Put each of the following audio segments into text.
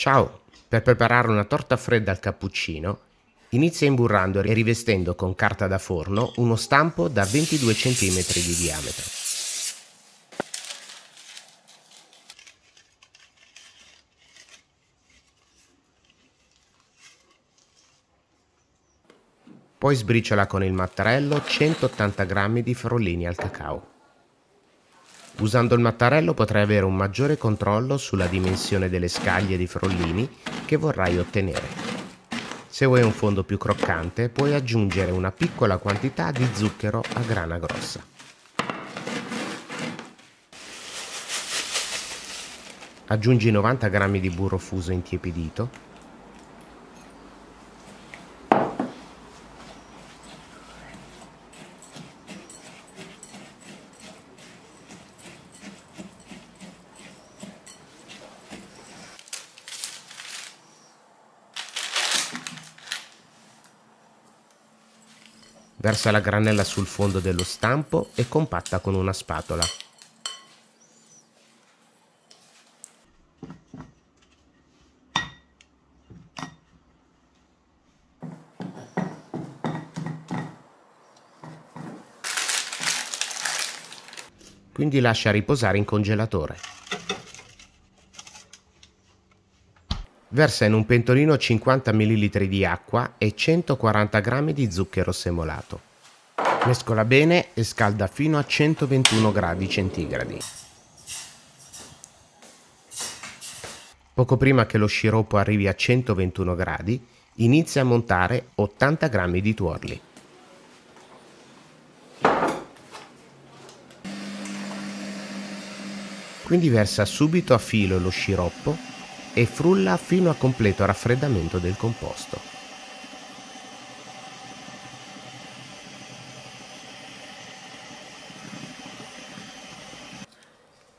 Ciao! Per preparare una torta fredda al cappuccino, inizia imburrando e rivestendo con carta da forno uno stampo da 22 cm di diametro. Poi sbriciola con il mattarello 180 g di frollini al cacao. Usando il mattarello potrai avere un maggiore controllo sulla dimensione delle scaglie di frollini che vorrai ottenere. Se vuoi un fondo più croccante puoi aggiungere una piccola quantità di zucchero a grana grossa. Aggiungi 90 g di burro fuso intiepidito Versa la granella sul fondo dello stampo e compatta con una spatola. Quindi lascia riposare in congelatore. Versa in un pentolino 50 ml di acqua e 140 g di zucchero semolato. Mescola bene e scalda fino a 121 gradi centigradi. Poco prima che lo sciroppo arrivi a 121 gradi, inizia a montare 80 g di tuorli. Quindi versa subito a filo lo sciroppo e frulla fino a completo raffreddamento del composto.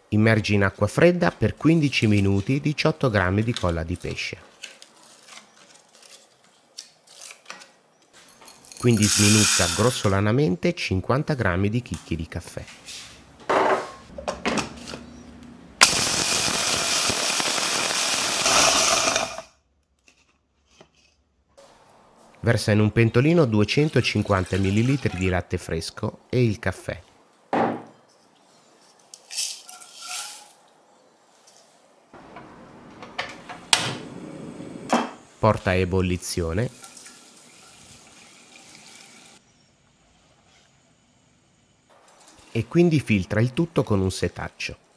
Immergi in acqua fredda per 15 minuti 18 g di colla di pesce. Quindi sminuzza grossolanamente 50 g di chicchi di caffè. Versa in un pentolino 250 ml di latte fresco e il caffè. Porta a ebollizione e quindi filtra il tutto con un setaccio.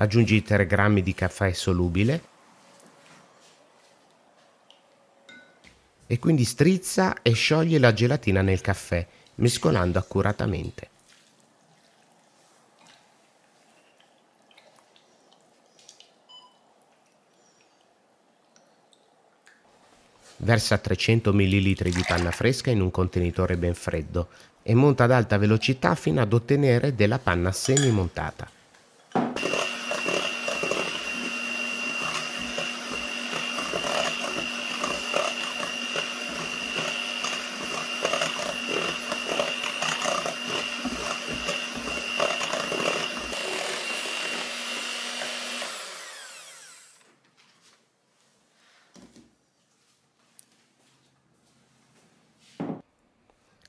Aggiungi 3 g di caffè solubile e quindi strizza e scioglie la gelatina nel caffè mescolando accuratamente. Versa 300 ml di panna fresca in un contenitore ben freddo e monta ad alta velocità fino ad ottenere della panna semi-montata.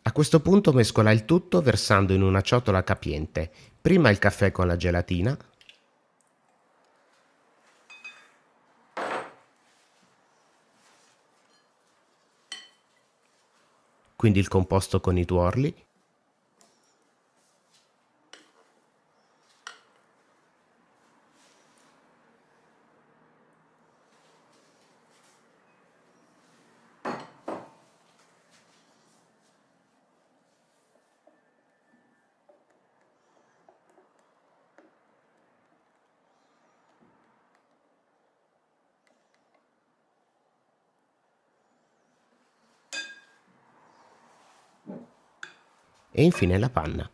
A questo punto mescola il tutto versando in una ciotola capiente. Prima il caffè con la gelatina, quindi il composto con i tuorli, e infine la panna.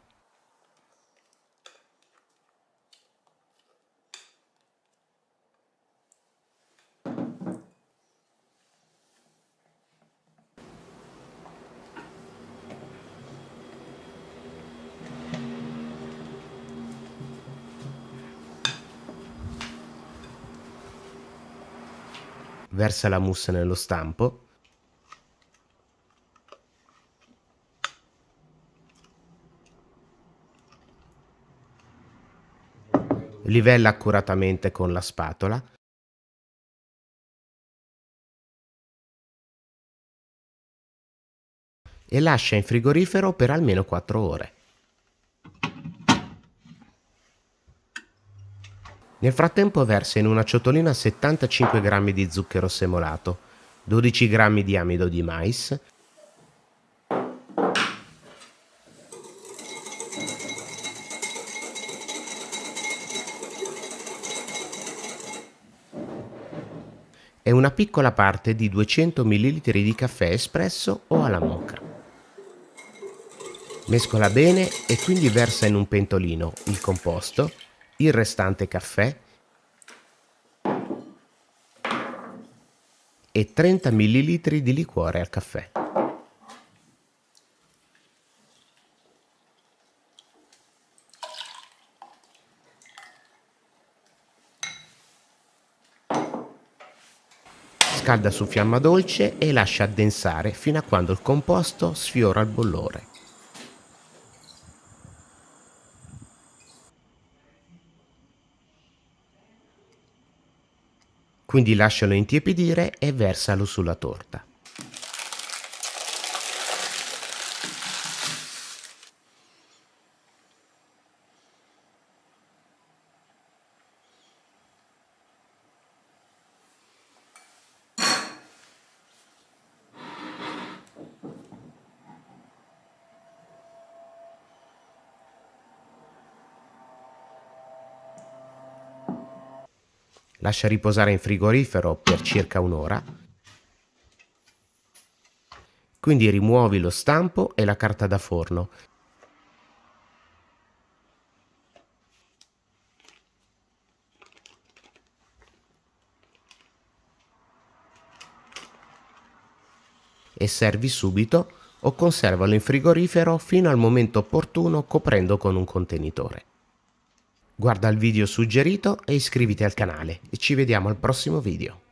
Versa la mousse nello stampo Livella accuratamente con la spatola. E lascia in frigorifero per almeno 4 ore. Nel frattempo versa in una ciotolina 75 g di zucchero semolato, 12 g di amido di mais, una piccola parte di 200 ml di caffè espresso o alla moca. Mescola bene e quindi versa in un pentolino il composto il restante caffè e 30 ml di liquore al caffè. Scalda su fiamma dolce e lascia addensare fino a quando il composto sfiora il bollore. Quindi lascialo intiepidire e versalo sulla torta. Lascia riposare in frigorifero per circa un'ora. Quindi rimuovi lo stampo e la carta da forno. E servi subito o conservalo in frigorifero fino al momento opportuno coprendo con un contenitore. Guarda il video suggerito e iscriviti al canale e ci vediamo al prossimo video.